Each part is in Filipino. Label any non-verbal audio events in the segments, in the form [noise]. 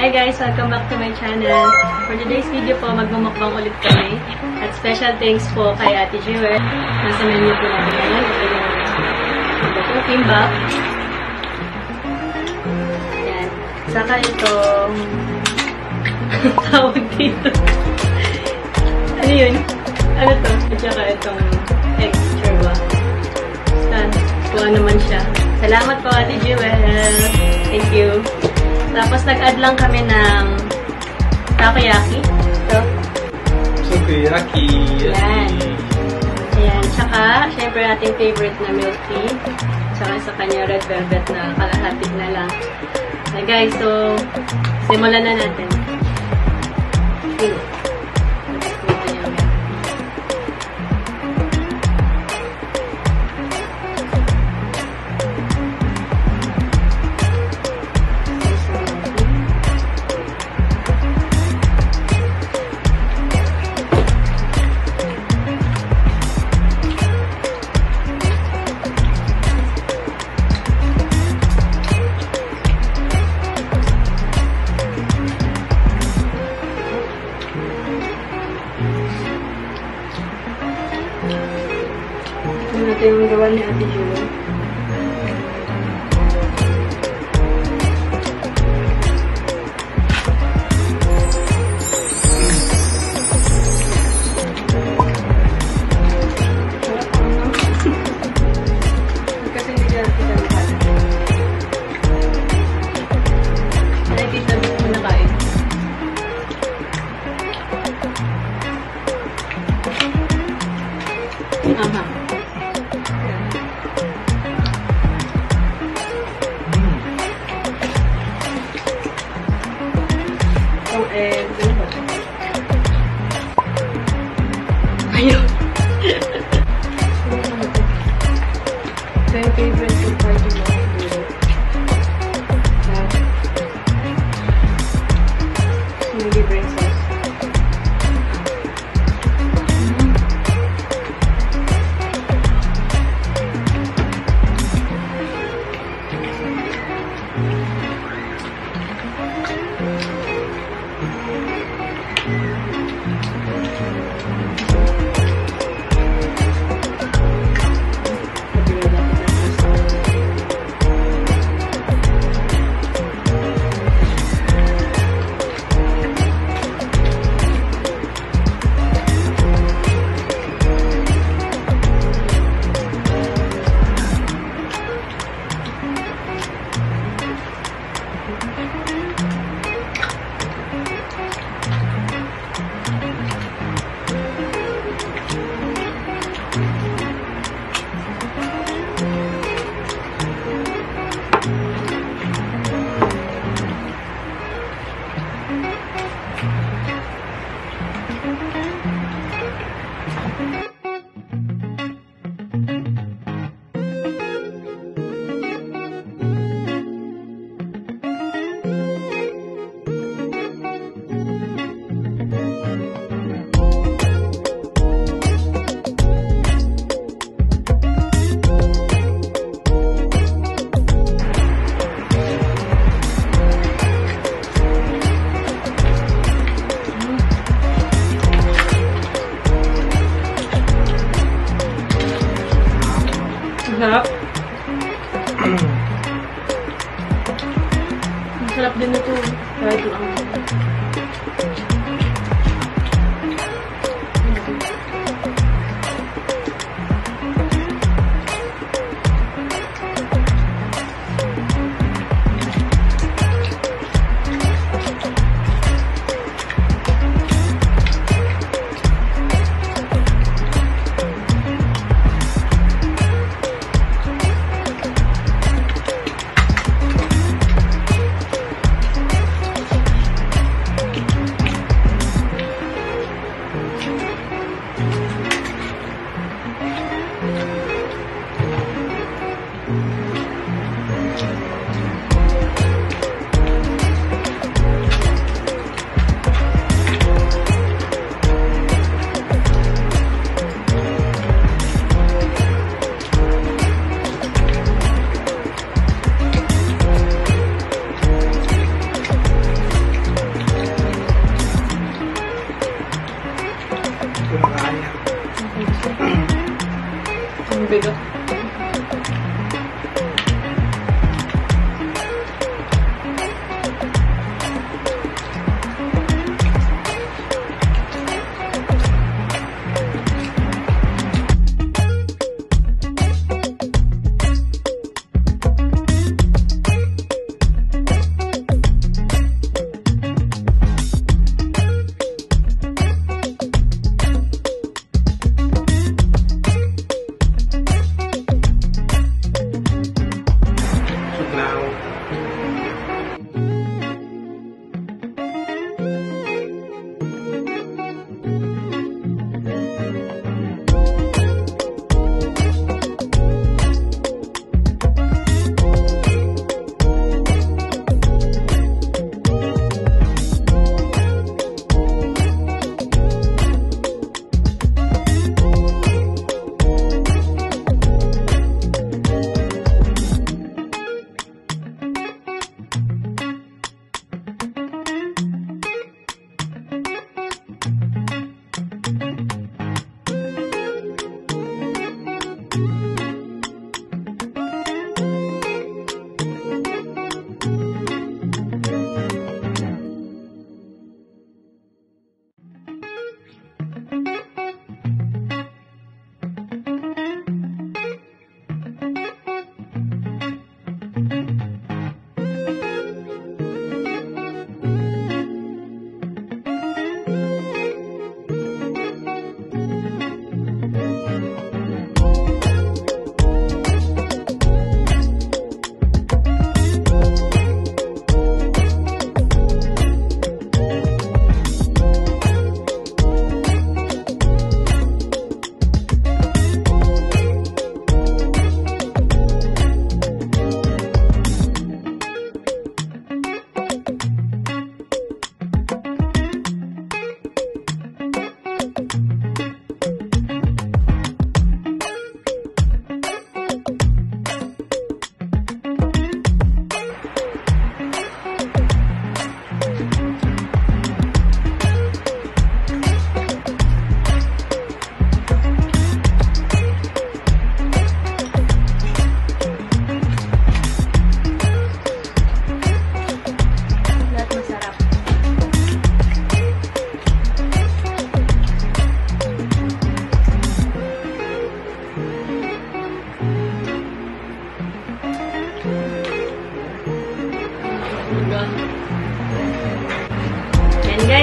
Hi guys! Welcome back to my channel. For today's video po, magmumukbang ulit kami. At special thanks po kay Ate Jewel. Nasa menu po natin ngayon. Ito yung ito po, kimbap. Ayan. Saka itong [laughs] tawag dito. ano yun? Ano to? At saka itong egg churba. Saan? Kuha naman siya. Salamat po, Ate Jewel. Thank you. Tapos nag-add lang kami ng takoyaki. So, Sukiyaki. Yan. ayan. Tsaka, syempre ating favorite na milk tea. Tsaka sa kanya red velvet na kalahatig na lang. Okay guys, so, simulan na natin. Sige. Ano ito yung gawa ni Ate Jewel? Sarap. Masarap din ito. Kahit lang.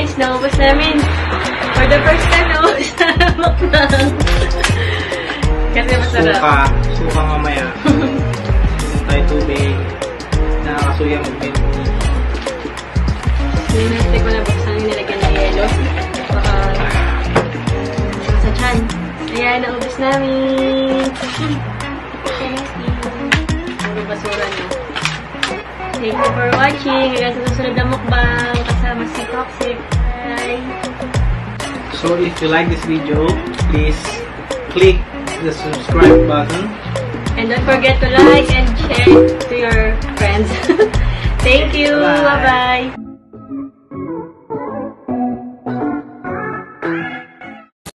Guys, naubos namin. For the first time, naubos [laughs] na ang mukbang. Kasi masarap. Suka. Suka mamaya. [laughs] Inom tayo tubig. Nakakasuya mag-milk tea. Sineste ko na buksan nilagyan ng yelo. Baka sa chan. Ayan, naubos namin. Puro basura na. Thank you for watching. Hanggang sa susunod na mukbang kasama si Toxic. So if you like this video, please click the subscribe button. And don't forget to like and share to your friends. [laughs] Thank you. Bye. Bye-bye.